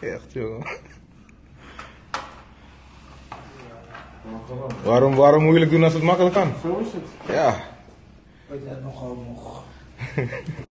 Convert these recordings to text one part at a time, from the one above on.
Echt, jongen. Waarom, waarom moeilijk doen als het makkelijk kan? Zo is het. Ja. Ik ben nogal nog.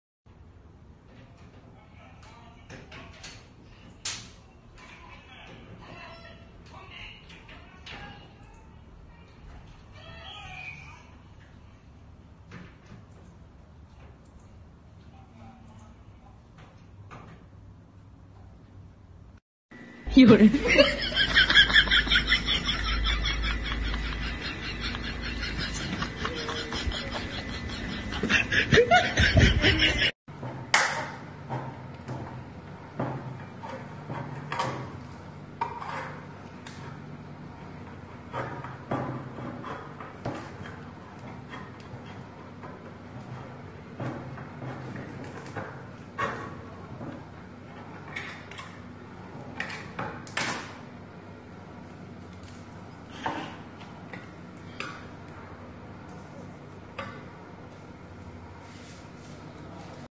有人。